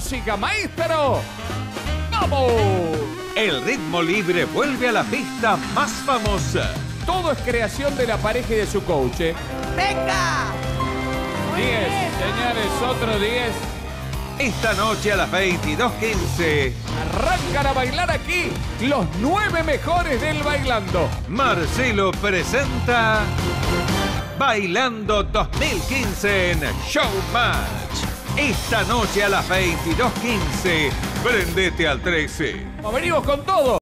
música, maestro. ¡Vamos! El ritmo libre vuelve a la pista más famosa. Todo es creación de la pareja y de su coach. ¿eh? ¡Venga! 10, señores, otro 10. Esta noche a las 22.15, Arrancan a bailar aquí los nueve mejores del bailando. Marcelo presenta Bailando 2015 en Showmatch. Esta noche a las 22.15, prendete al 13. Venimos con todo.